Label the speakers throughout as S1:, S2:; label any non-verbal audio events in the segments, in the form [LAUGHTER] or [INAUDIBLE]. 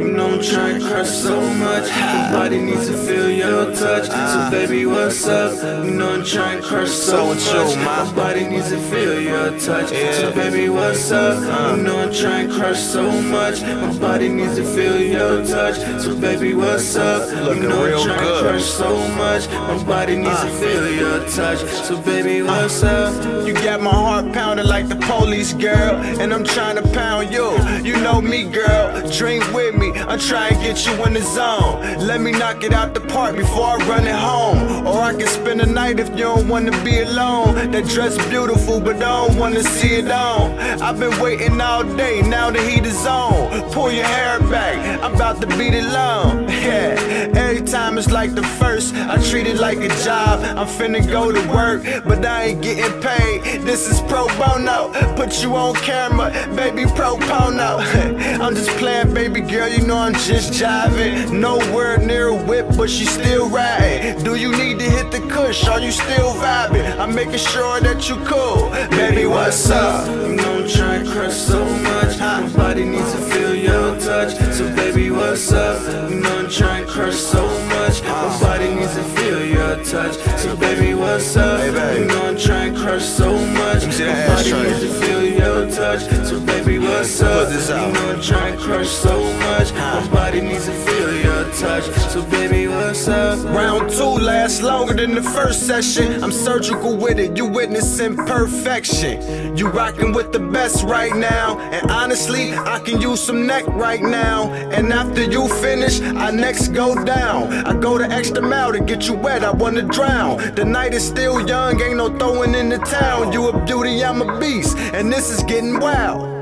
S1: You know I'm trying to crush so much. My body needs to feel your touch. So baby, what's up? You know I'm trying to crush so much. My body needs to feel your touch. So baby, what's up? You know I'm trying to crush so much. My body needs to feel your touch. So baby, what's up? You know I'm trying to crush so much. My body needs to feel your touch. So baby, what's up?
S2: You got my pounding like the police, girl. And I'm trying to pound you. You know me, girl. Drink with me. I'm trying to get you in the zone. Let me knock it out the park before I run it home. Or I can spend the night if you don't wanna be alone. That dress beautiful, but I don't wanna see it on. I've been waiting all day, now the heat is on. Pull your hair back, I'm about to beat it long. [LAUGHS] Yeah, time it's like the first. I treat it like a job. I'm finna go to work, but I ain't getting paid. This is pro bono. Put you on camera, baby pro bono. [LAUGHS] I'm just playing, baby girl, you know I'm just jiving. Nowhere near a whip, but she still riding. Do you need to hit the cush? Are you still vibing? I'm making sure that you cool. Baby, what's up?
S1: I'm trying to crush so much. My body needs to feel your touch. So baby, what's up? Touch. So baby, what's up? You know I'm trying to crush so much. My body needs to feel your touch. So baby, what's up?
S2: this
S1: You know I'm trying to crush so much. Touch. So baby, what's up?
S2: Round two lasts longer than the first session. I'm surgical with it, you witnessing perfection. You rocking with the best right now. And honestly, I can use some neck right now. And after you finish, I next go down. I go the extra mile to get you wet, I wanna drown. The night is still young, ain't no throwing in the town. You a beauty, I'm a beast, and this is getting wild.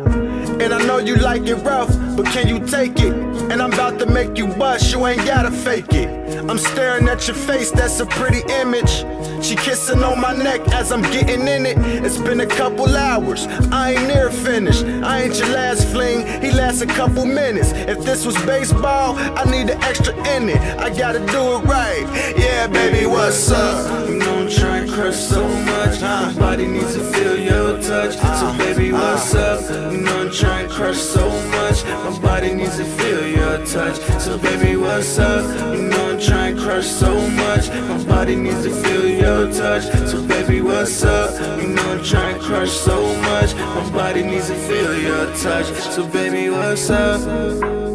S2: And I know you like it rough, but can you take it? And I'm about to make you bust, you ain't gotta fake it. I'm staring at your face, that's a pretty image. She kissing on my neck as I'm getting in it. It's been a couple hours, I ain't near finished. I ain't your last fling, he lasts a couple minutes. If this was baseball, I need an extra inning. I gotta do it right. Yeah, baby, what's up?
S1: I'm to crush so much. My body needs to feel your touch. So baby, what's up? So much. My body needs to feel your touch. So baby, what's up? You know I'm trying to crush so much. My body needs to feel your touch. So baby, what's up? You know I'm trying to crush so much. My body needs to feel your touch. So baby, what's up?